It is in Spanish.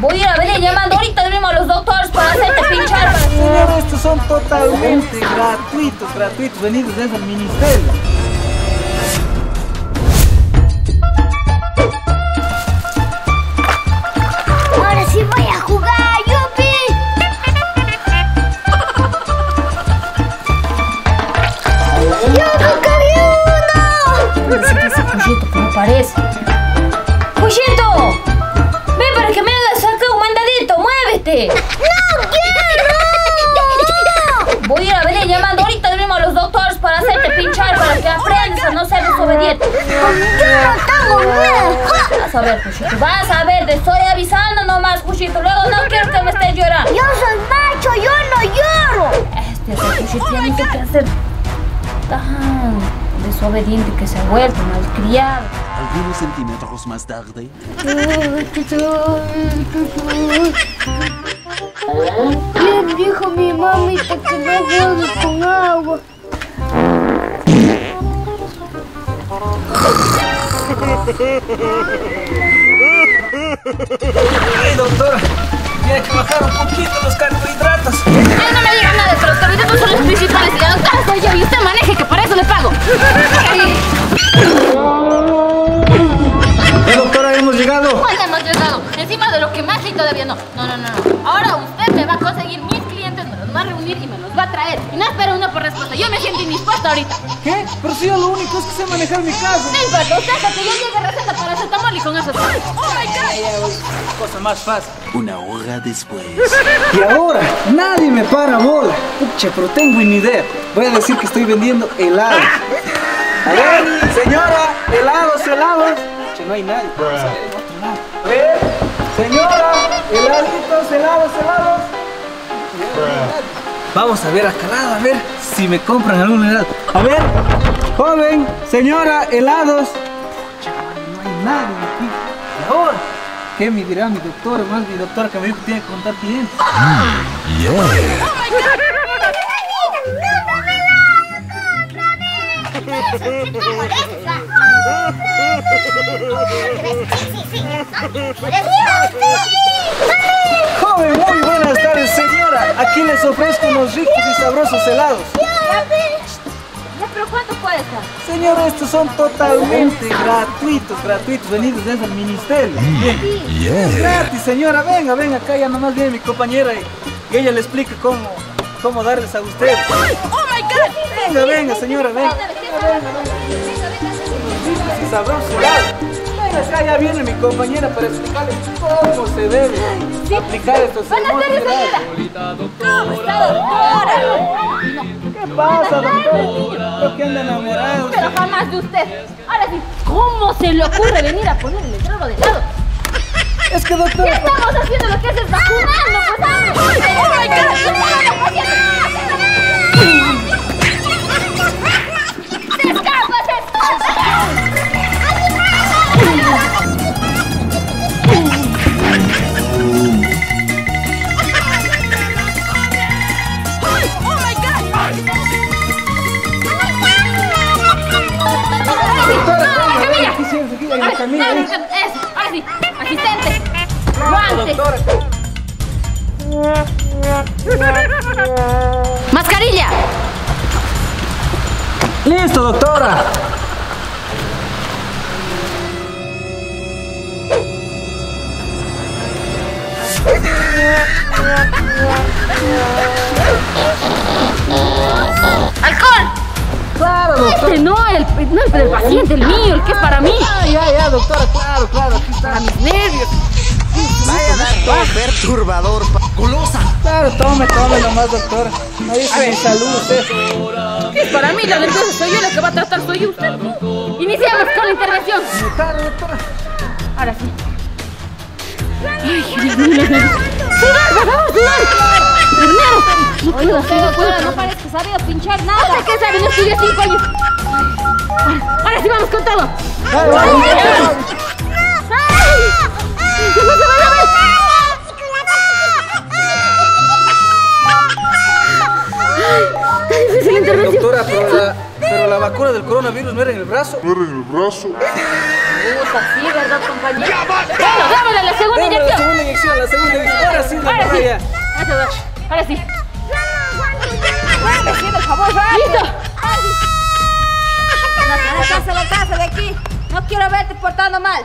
Voy a ir a ver llamando ahorita mismo a los doctores para hacerte pinchar. Señor, estos son totalmente gratuitos, gratuitos, venidos desde el ministerio. Ahora sí voy a jugar, Yupi. ¡Yo uno! Ese que me parece. ¡No quiero! Voy a ir a ver llamando ahorita mismo a los doctores para hacerte pinchar, para que aprendas a no ser desobediente. ¡Yo no tengo miedo! Vas a ver, Puchito, vas a ver, te estoy avisando nomás, Puchito. Luego no quiero que me estés llorando. ¡Yo soy macho, yo no lloro! Este Puchito tiene que hacer tan desobediente que se ha vuelto malcriado. Algunos centímetros más tarde. Bien dijo mi mamita que no juegues con agua. Ay, doctora, tiene que bajar un poquito los carbohidratos. Ay, no me digas nada de eso, los carbohidratos son los principales y la doctora soy yo y usted maneje y me los va a traer. Y no espero uno por respuesta. Yo me siento indispuesta ahorita. ¿Qué? Pero si yo lo único es que sé manejar mi caso. No importa, usted hasta que yo llegue receta para paracetamol y con eso. ¡Oh, my God! Cosa más fácil. Una hora después. Y ahora nadie me para bola. Pucha, pero tengo una idea. Voy a decir que estoy vendiendo helados. A ver, señora, helados, helados. Pucha, no hay nadie. Ver. A ver, señora, heladitos, helados, helados. Vamos a ver acá lado, a ver si me compran algún helado. A ver, joven, señora, helados. No hay nadie aquí. ¿Y ahora? ¿Qué me dirá mi doctor? Más mi doctor que me dijo que tiene que contar clientes. Joven, muy buenas tardes, señora. Aquí les ofrezco unos ricos y sabrosos helados. Ya, pero ¿cuánto cuesta? Señor, estos son totalmente gratuitos, gratuitos, venidos desde el ministerio. Bien. Gratis, señora. Venga, venga, acá ya nomás viene mi compañera y, y ella le explica cómo, cómo darles a ustedes. ¡Oh, my God! Venga, venga, señora, venga. Y sabrosos helados. Acá ya viene mi compañera para explicarles cómo se debe aplicar estos ¡Buenas tardes, señora! ¿Cómo está, doctora? ¿Qué pasa, doctor? Creo que anda enamorado. Pero jamás de usted. Ahora sí, ¿cómo se le ocurre venir a poner el letrero de lado? Es que, ¿Qué doctor, estamos haciendo? Lo que haces es vacunando, pues ¡Oh, my God! En eso, ahora sí, asistente. Guantes. Mascarilla. Listo, doctora. ¡Alcohol! Claro, doctora. Este no, el, no el del paciente, el mío, el que es para mí. Ah, ya, ya, doctora, claro, claro, aquí está. Mis nervios. Vaya dato perturbador. pa- Golosa. Claro, tome, tome nomás, doctora. Ahí está mi salud, usted. ¿Qué es para mí? La entonces soy yo la que va a tratar, soy yo usted. Iniciamos con la intervención. Claro, doctora. Ahora sí. Ay, Dios mío. ¡Sudar, por favor, sudar! Sí, doctora, no parece que sabe pinchar nada. ¿Usted qué? No estudié cinco años. Doctora, pero la, pero la vacuna del coronavirus no era en el brazo. Usa así, ¿verdad, compañero? Bueno, dámosle la segunda Démosle la inyección. segunda inyección, la Gracias, Dash. Ahora sí. Bueno, haciendo el favor, rápido. ¡Listo! La casa, la casa de aquí. No quiero verte portando mal.